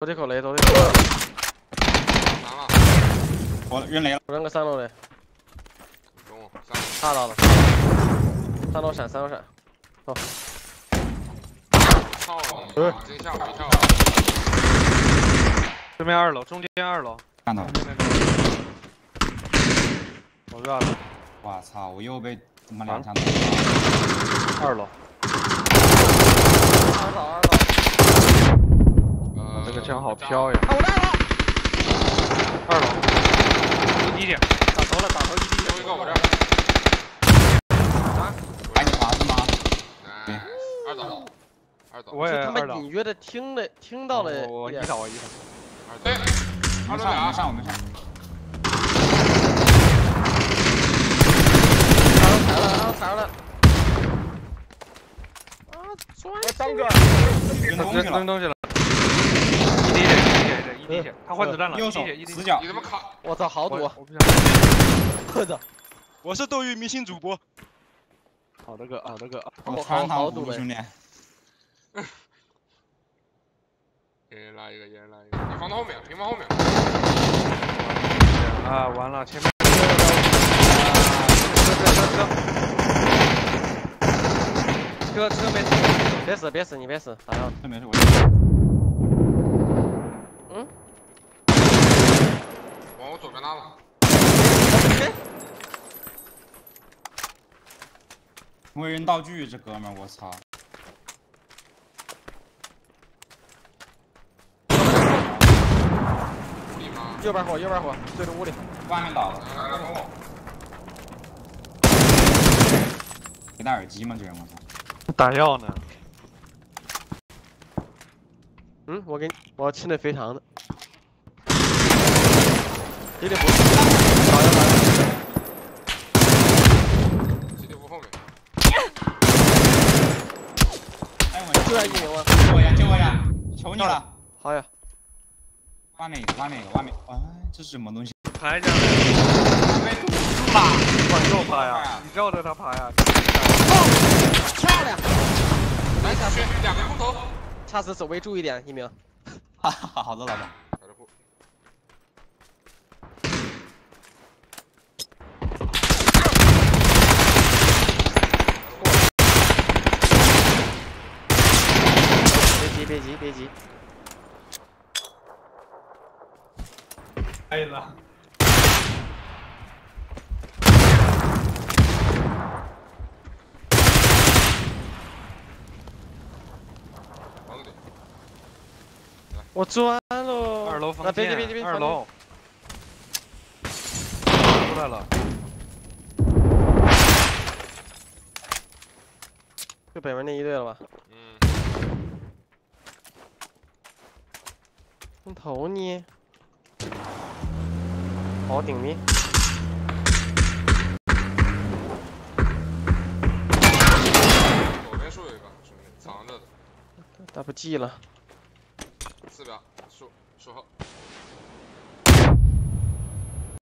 走这口雷，走这口雷，难了，我扔雷了，扔个三楼雷，中午三看到了，三楼闪，三楼闪，操呃。了，真吓我一跳。对面二楼，中间二楼，看到了，我挂了，我操，我又被他妈两枪打二楼，二楼二楼，呃，这个枪好飘呀，啊我来了，二楼，低点，打头了，打头一滴最后一个我这儿。把你划是吗二走，二走，我也二楼，妈隐约的听了听到了一点我我一，场我一场，二对，二楼俩，上，我没上。二楼踩了，二楼踩了，啊，钻张哥，扔扔东西了，滴血，他换子弹了，一右手滴血，一，死角。你，他妈卡，我操，好堵我，我不想，我操，我是斗鱼明星主播，好的哥，好的哥，我好穿糖葫芦，好堵嘞兄弟。一人拉一个，一人拉一个，你放到后面，平放后面。啊，完了，前面，车车车车没死，别死别死，你别死，打药，这没事，我嗯，往我左边拉了，没人道具，这哥们儿，我操！屋里吗？右边火，右边火，对着屋里，外面倒了，来来来，跟我。没戴耳机吗？这人，我操！打药呢，嗯，我给你，我要吃那肥肠的，有点不，打药打药，基地屋后面，哎，我就在一零啊，救我呀，救我呀，求你了！好呀，外面一个，外面一个，外面，哎，这是什么东西？爬一下，被堵住了！往右爬呀，你绕着他爬呀，漂亮，来下去，两个空投。下次走位注意点，一鸣，哈哈，好的，老板。别急别急别急，可以了。我钻喽，二楼房啊别别急别，二楼，出来了，就北门那一队了吧？嗯，你投你，好顶你，左边树有一个兄弟，藏着的，打不记了，四秒，数数后，